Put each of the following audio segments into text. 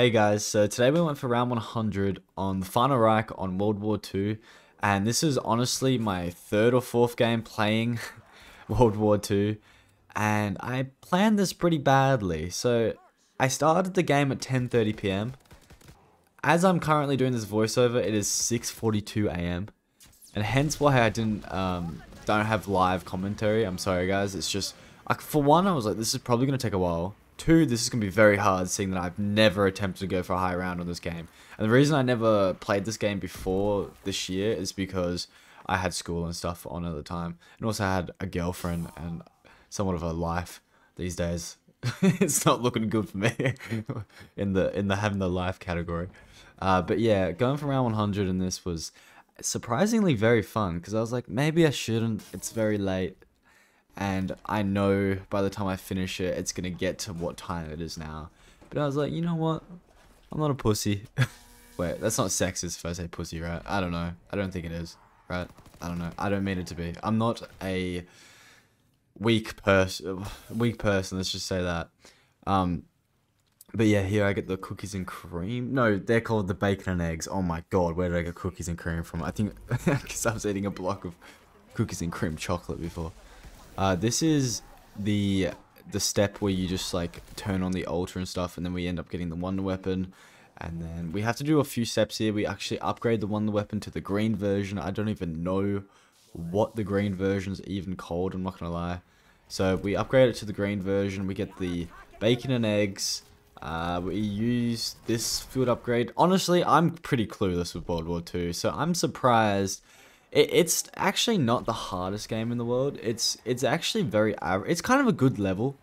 Hey guys, so today we went for round 100 on the Final Reich on World War II, and this is honestly my third or fourth game playing World War II, and I planned this pretty badly. So I started the game at 10:30 p.m. As I'm currently doing this voiceover, it is 6:42 a.m. and hence why I didn't um, don't have live commentary. I'm sorry guys. It's just for one, I was like, this is probably gonna take a while. Two, this is going to be very hard seeing that I've never attempted to go for a high round on this game. And the reason I never played this game before this year is because I had school and stuff on at the time. And also I had a girlfriend and somewhat of a life these days. it's not looking good for me in the in the having the life category. Uh, but yeah, going for round 100 in this was surprisingly very fun because I was like, maybe I shouldn't. It's very late and I know by the time I finish it, it's gonna get to what time it is now. But I was like, you know what? I'm not a pussy. Wait, that's not sexist if I say pussy, right? I don't know. I don't think it is, right? I don't know. I don't mean it to be. I'm not a weak person. Weak person. Let's just say that. Um, but yeah, here I get the cookies and cream. No, they're called the bacon and eggs. Oh my god, where did I get cookies and cream from? I think because I was eating a block of cookies and cream chocolate before. Uh, this is the the step where you just like turn on the altar and stuff and then we end up getting the wonder weapon. And then we have to do a few steps here. We actually upgrade the wonder weapon to the green version. I don't even know what the green version is even called i'm not gonna lie. So we upgrade it to the green version. We get the bacon and eggs. Uh, we use this field upgrade. Honestly i'm pretty clueless with world war 2 so i'm surprised it, it's actually not the hardest game in the world. It's it's actually very average. It's kind of a good level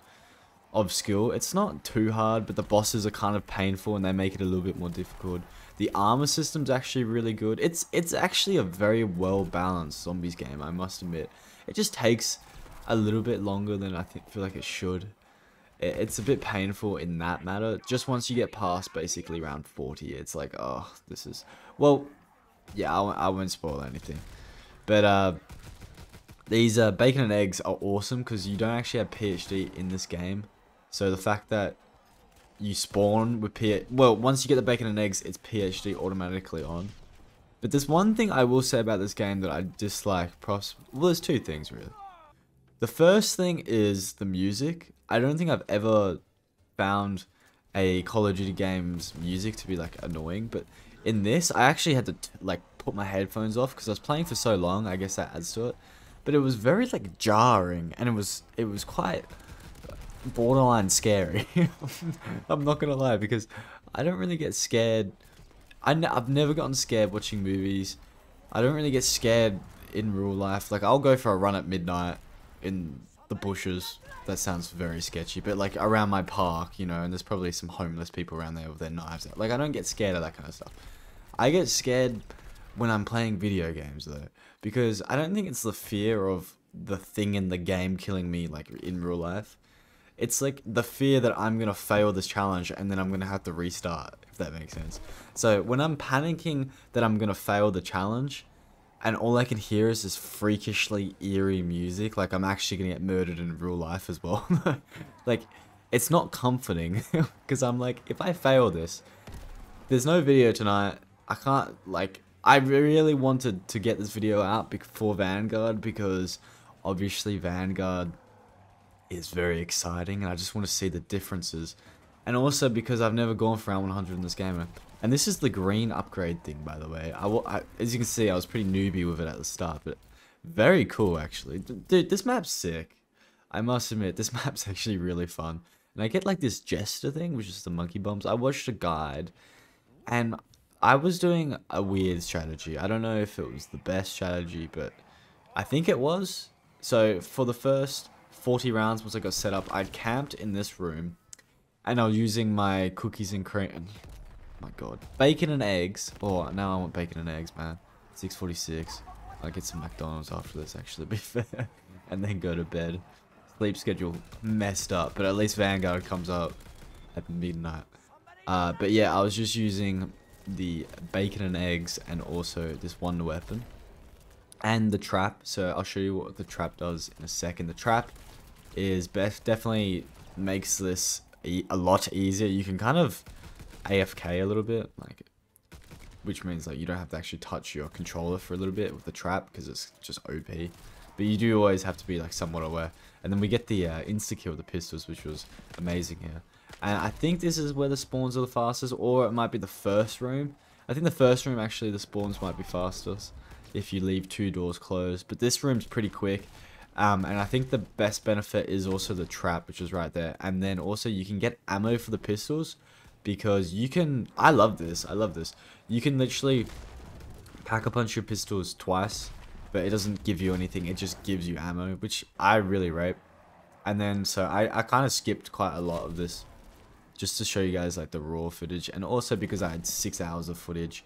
of skill. It's not too hard, but the bosses are kind of painful and they make it a little bit more difficult. The armor system's actually really good. It's it's actually a very well balanced zombies game, I must admit. It just takes a little bit longer than I think feel like it should. It, it's a bit painful in that matter. Just once you get past basically round 40, it's like, oh, this is well, yeah, I, I won't spoil anything. But uh, these uh, bacon and eggs are awesome because you don't actually have PhD in this game. So the fact that you spawn with PhD, well, once you get the bacon and eggs, it's PhD automatically on. But there's one thing I will say about this game that I dislike. Pros well, there's two things really. The first thing is the music. I don't think I've ever found a Call of Duty game's music to be like annoying, but in this, I actually had to like put my headphones off because I was playing for so long. I guess that adds to it. But it was very like jarring, and it was it was quite borderline scary. I'm not gonna lie because I don't really get scared. I n I've never gotten scared watching movies. I don't really get scared in real life. Like I'll go for a run at midnight in the bushes. That sounds very sketchy, but like around my park, you know, and there's probably some homeless people around there with their knives out. Like I don't get scared of that kind of stuff. I get scared when I'm playing video games though, because I don't think it's the fear of the thing in the game killing me like in real life. It's like the fear that I'm gonna fail this challenge and then I'm gonna have to restart, if that makes sense. So when I'm panicking that I'm gonna fail the challenge, and all I can hear is this freakishly eerie music, like I'm actually gonna get murdered in real life as well. like, it's not comforting, because I'm like, if I fail this, there's no video tonight, I can't, like, I really wanted to get this video out before Vanguard because obviously Vanguard is very exciting and I just want to see the differences. And also because I've never gone for round 100 in this game. And this is the green upgrade thing, by the way. I, I, as you can see, I was pretty newbie with it at the start, but very cool, actually. Dude, this map's sick. I must admit, this map's actually really fun. And I get like this jester thing, which is the monkey bombs. I watched a guide, and I was doing a weird strategy. I don't know if it was the best strategy, but I think it was. So for the first 40 rounds once I got set up, I'd camped in this room and I was using my cookies and cream. my god. Bacon and eggs. Oh, now I want bacon and eggs, man. 646. I'll get some McDonald's after this, actually, to be fair. and then go to bed. Sleep schedule messed up, but at least Vanguard comes up at midnight. Uh, but yeah, I was just using the bacon and eggs and also this wonder weapon and the trap so i'll show you what the trap does in a second the trap is best definitely makes this a lot easier you can kind of AFK a little bit, like, which means like you don't have to actually touch your controller for a little bit with the trap because it's just OP. But you do always have to be like somewhat aware. And then we get the uh, insta kill the pistols, which was amazing here. And I think this is where the spawns are the fastest, or it might be the first room. I think the first room actually the spawns might be fastest if you leave two doors closed. But this room's pretty quick. Um, and I think the best benefit is also the trap, which is right there. And then also you can get ammo for the pistols because you can... I love this. I love this. You can literally pack a bunch of pistols twice, but it doesn't give you anything. It just gives you ammo, which I really rate. And then, so I, I kind of skipped quite a lot of this just to show you guys like the raw footage and also because I had six hours of footage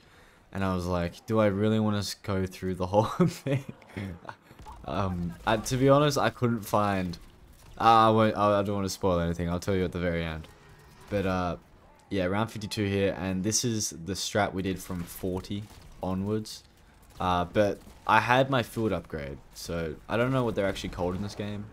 and I was like, do I really want to go through the whole thing? um, I, to be honest, I couldn't find. Uh, I won't. I don't want to spoil anything. I'll tell you at the very end. But uh, yeah, round 52 here, and this is the strat we did from 40 onwards. Uh, but I had my field upgrade, so I don't know what they're actually called in this game,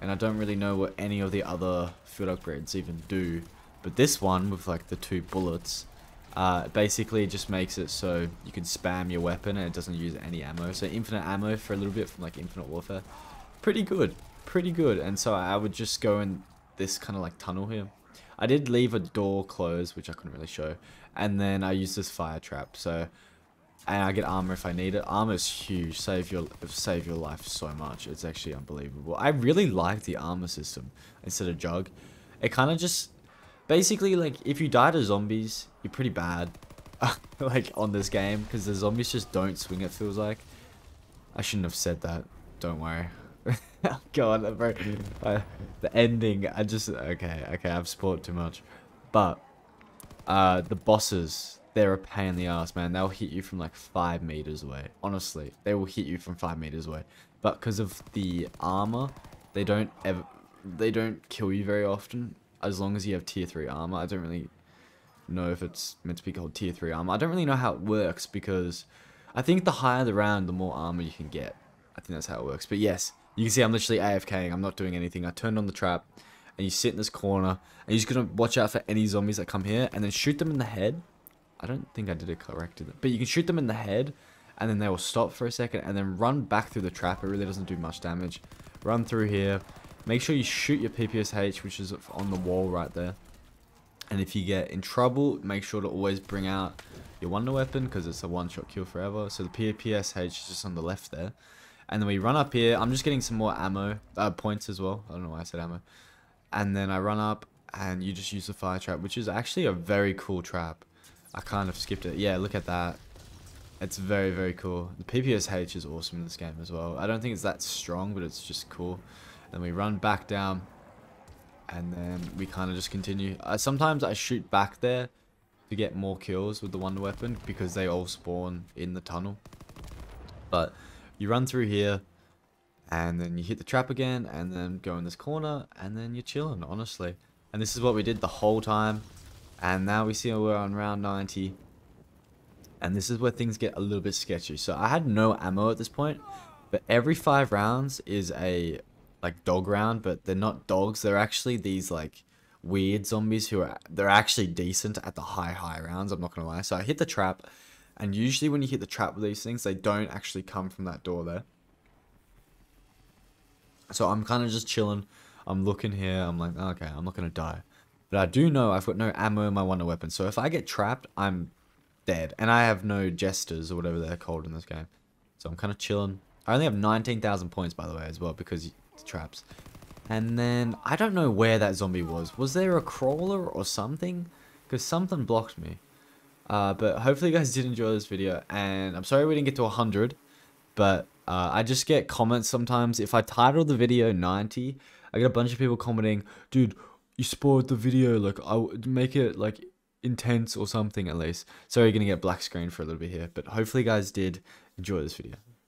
and I don't really know what any of the other field upgrades even do. But this one with like the two bullets uh, basically, just makes it so you can spam your weapon and it doesn't use any ammo. So infinite ammo for a little bit from like Infinite Warfare. Pretty good. Pretty good. And so I would just go in this kind of like tunnel here. I did leave a door closed, which I couldn't really show. And then I used this fire trap. So, and I get armor if I need it. Armor is huge. Save your save your life so much. It's actually unbelievable. I really like the armor system instead of jug. It kind of just basically like if you die to zombies you're pretty bad like on this game because the zombies just don't swing it feels like. I shouldn't have said that don't worry. God bro the ending i just okay okay i've spoiled too much. But uh the bosses they're a pain in the ass man. They'll hit you from like five meters away honestly. They will hit you from five meters away. But because of the armor they don't ever they don't kill you very often as long as you have tier 3 armor. I don't really know if it's meant to be called tier 3 armor. I don't really know how it works because I think the higher the round, the more armor you can get. I think that's how it works. But yes, you can see I'm literally AFKing. I'm not doing anything. I turned on the trap and you sit in this corner and you're just going to watch out for any zombies that come here and then shoot them in the head. I don't think I did it correctly. But you can shoot them in the head and then they will stop for a second and then run back through the trap. It really doesn't do much damage. Run through here Make sure you shoot your PPSH, which is on the wall right there. And if you get in trouble, make sure to always bring out your wonder weapon because it's a one-shot kill forever. So the PPSH is just on the left there. And then we run up here. I'm just getting some more ammo, uh, points as well. I don't know why I said ammo. And then I run up and you just use the fire trap, which is actually a very cool trap. I kind of skipped it. Yeah, look at that. It's very, very cool. The PPSH is awesome in this game as well. I don't think it's that strong, but it's just cool. Then we run back down. And then we kind of just continue. Uh, sometimes I shoot back there to get more kills with the wonder weapon because they all spawn in the tunnel. But you run through here and then you hit the trap again and then go in this corner and then you're chilling, honestly. And this is what we did the whole time. And now we see we're on round 90. And this is where things get a little bit sketchy. So I had no ammo at this point. But every five rounds is a like dog round, but they're not dogs. They're actually these like weird zombies who are they're actually decent at the high high rounds. I'm not gonna lie. So I hit the trap, and usually when you hit the trap with these things, they don't actually come from that door there. So I'm kind of just chilling. I'm looking here. I'm like, okay, I'm not gonna die, but I do know I've got no ammo in my wonder weapon. So if I get trapped, I'm dead, and I have no jesters or whatever they're called in this game. So I'm kind of chilling. I only have 19,000 points, by the way, as well, because traps. And then, I don't know where that zombie was. Was there a crawler or something? Because something blocked me. Uh, but hopefully you guys did enjoy this video. And I'm sorry we didn't get to 100. But uh, I just get comments sometimes. If I title the video 90, I get a bunch of people commenting, Dude, you spoiled the video. Like, I would make it, like, intense or something at least. So you're going to get black screen for a little bit here. But hopefully you guys did enjoy this video.